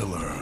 got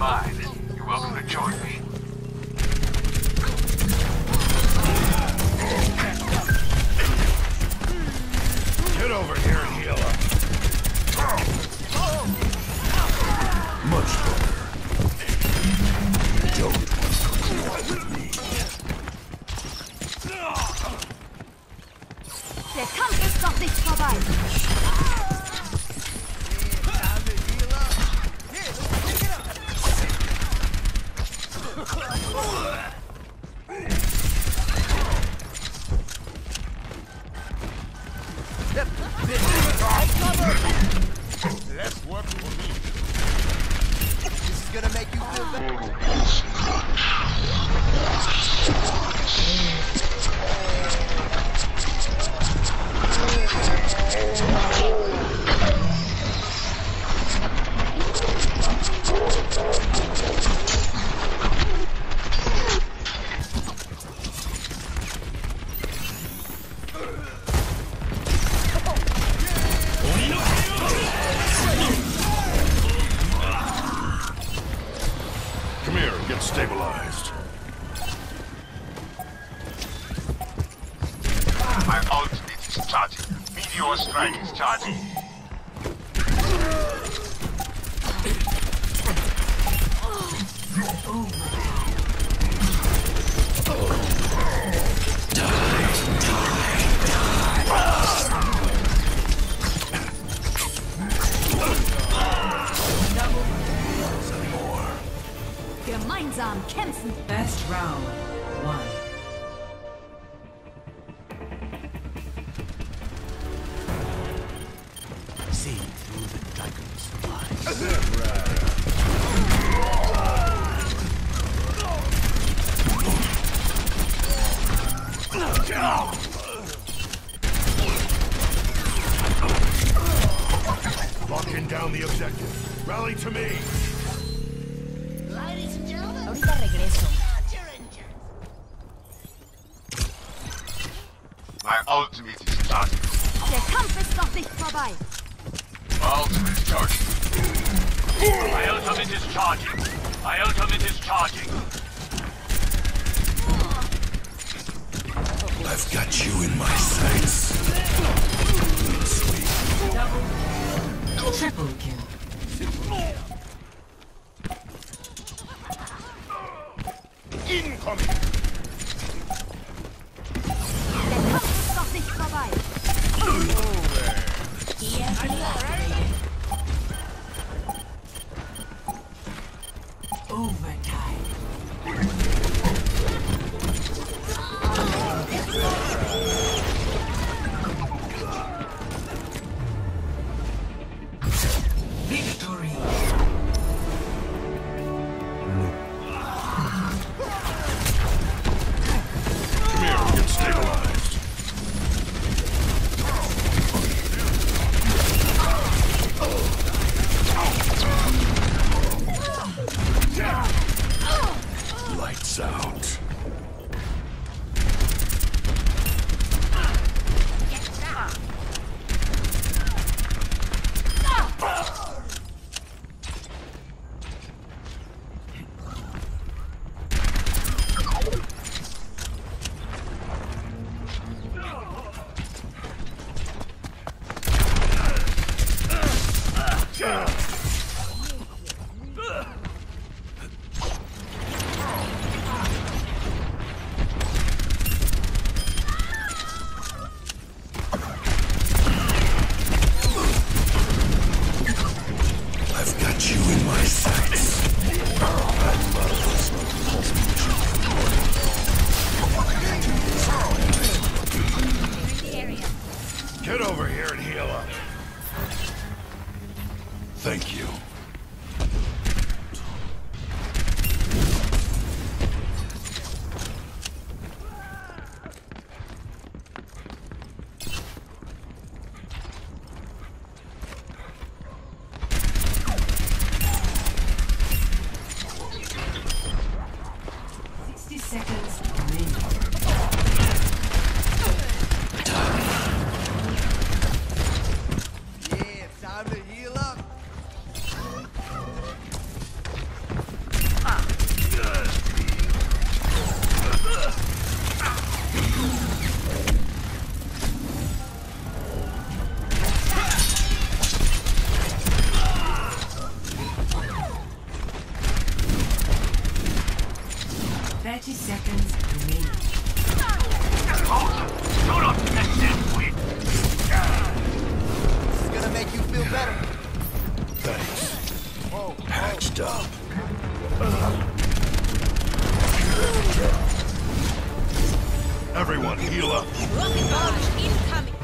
Mine. You're welcome to join me. Get over here and heal up. Much better. Charging. Meteor strike is charging. Gemeinsam kämpfen. Best round. One. Locking down the objective. Rally to me. Ladies and gentlemen. Ahorita regreso. My ultimate is charged. Der Kampf ist noch nicht vorbei. Ultimate charged. My ultimate is charging. My ultimate is charging. better. Thanks. Hatched Patched up. Everyone heal up. Incoming.